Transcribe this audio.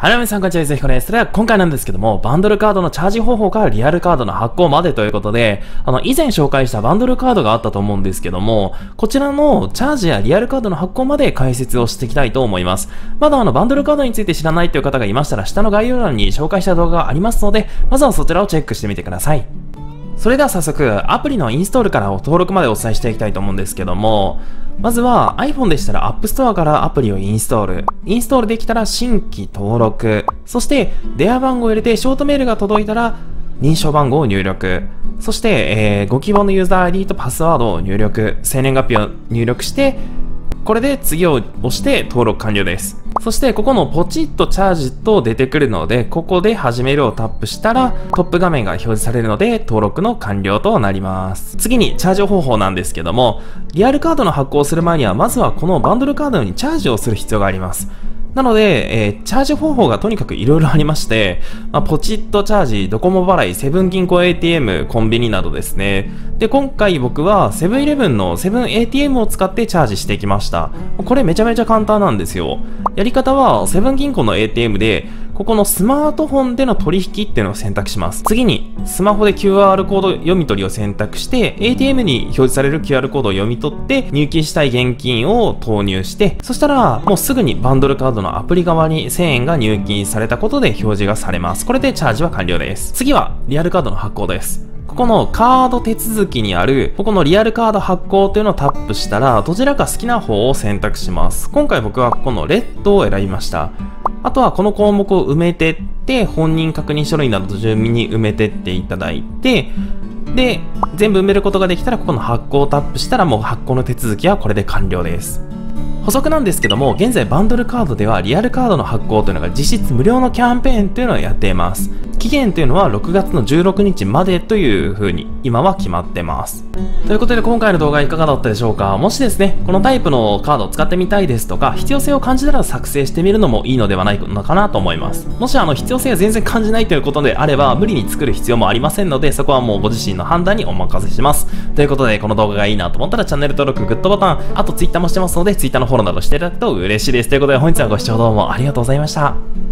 はい、皆さんこんにちは、ぜひこです。それでは今回なんですけども、バンドルカードのチャージ方法からリアルカードの発行までということで、あの、以前紹介したバンドルカードがあったと思うんですけども、こちらのチャージやリアルカードの発行まで解説をしていきたいと思います。まだあの、バンドルカードについて知らないという方がいましたら、下の概要欄に紹介した動画がありますので、まずはそちらをチェックしてみてください。それでは。早速、アプリのインストールから登録までお伝えしていきたいと思うんですけども、まずは iPhone でしたら App Store からアプリをインストール。インストールできたら新規登録。そして電話番号を入れてショートメールが届いたら認証番号を入力。そして、えー、ご希望のユーザー ID とパスワードを入力。生年月日を入力して、これで次を押して登録完了です。そしてここのポチッとチャージと出てくるので、ここで始めるをタップしたらトップ画面が表示されるので登録の完了となります。次にチャージ方法なんですけども、リアルカードの発行する前にはまずはこのバンドルカードにチャージをする必要があります。なので、えー、チャージ方法がとにかく色々ありまして、まあ、ポチッとチャージ、ドコモ払い、セブン銀行 ATM、コンビニなどですね。で、今回僕はセブンイレブンのセブン ATM を使ってチャージしてきました。これめちゃめちゃ簡単なんですよ。やり方は、セブン銀行の ATM で、ここのスマートフォンでの取引っていうのを選択します。次に、スマホで QR コード読み取りを選択して、ATM に表示される QR コードを読み取って、入金したい現金を投入して、そしたら、もうすぐにバンドルカードのアプリ側に1000円が入金されたことで表示がされます。これでチャージは完了です。次は、リアルカードの発行です。ここのカード手続きにある、ここのリアルカード発行というのをタップしたら、どちらか好きな方を選択します。今回僕はここのレッドを選びました。あとはこの項目を埋めてって、本人確認書類などと順に埋めてっていただいて、で、全部埋めることができたら、ここの発行をタップしたら、もう発行の手続きはこれで完了です。補足なんですけども、現在バンドルカードではリアルカードの発行というのが実質無料のキャンペーンというのをやっています。期限というのは6月の16日までという風に今は決まってます。ということで今回の動画いかがだったでしょうか？もしですね、このタイプのカードを使ってみたいですとか、必要性を感じたら作成してみるのもいいのではないのかなと思います。もしあの必要性が全然感じないということであれば、無理に作る必要もありませんので、そこはもうご自身の判断にお任せします。ということで、この動画がいいなと思ったらチャンネル登録、グッドボタン、あと Twitter もしてますので、Twitter のフォローなどしていただくと嬉しいです。ということで本日はご視聴どうもありがとうございました。